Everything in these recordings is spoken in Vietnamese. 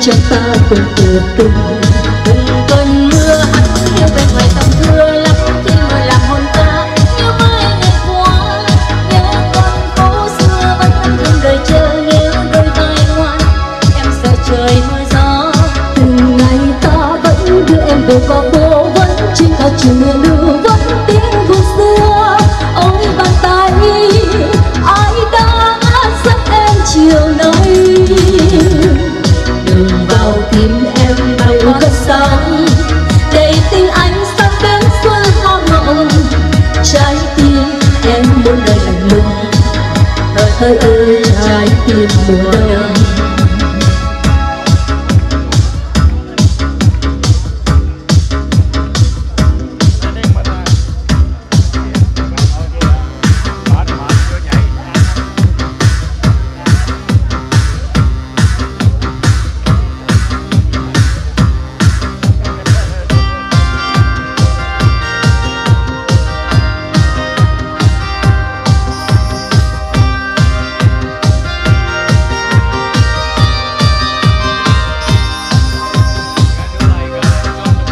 chân ta vẫn tự tin. 我？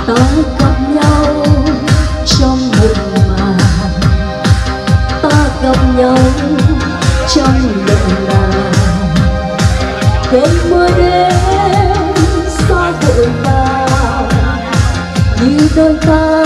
tới gặp nhau trong mộng màng ta gặp nhau trong mộng màng đêm mưa đêm xa vội vàng như đôi ta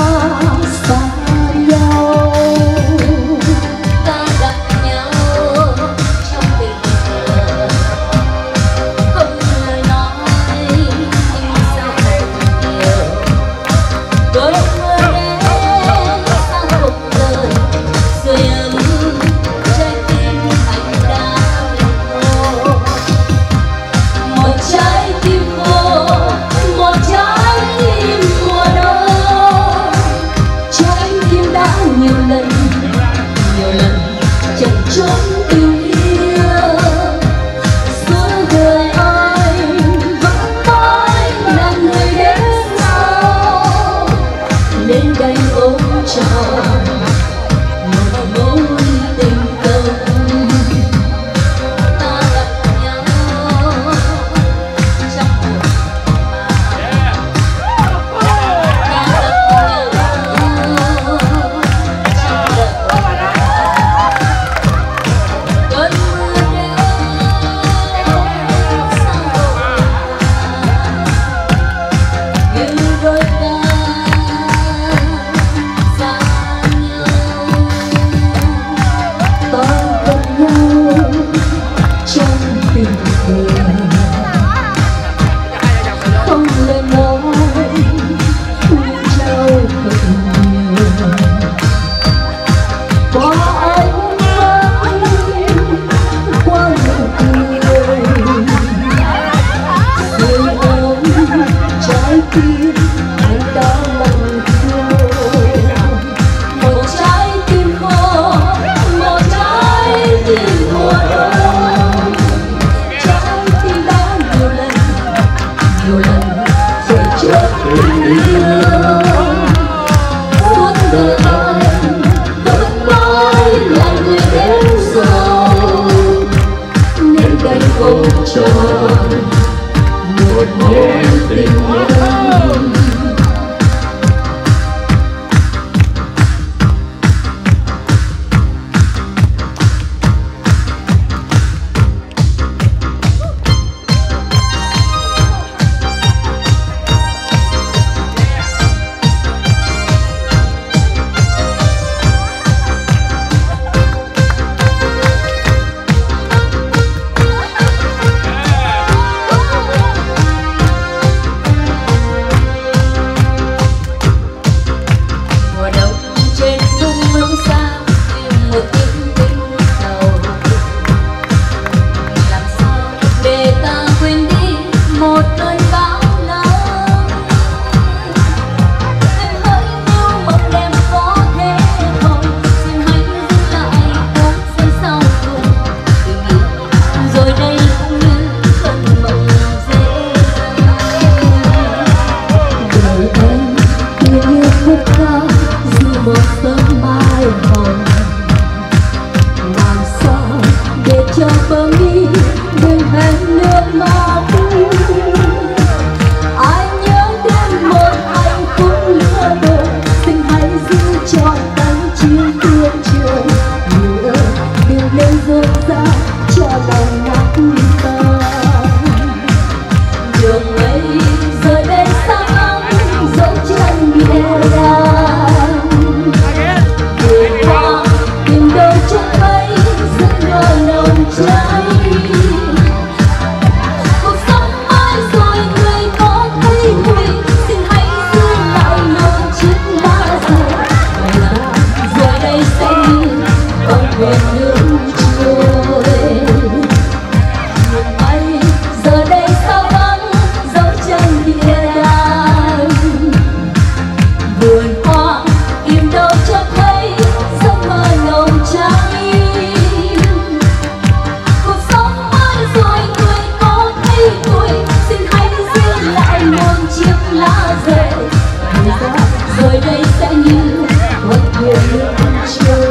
trong chiếc lá rơi rồi đây sẽ như một buổi trời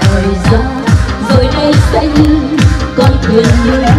thời gian rồi đây sẽ như con thuyền như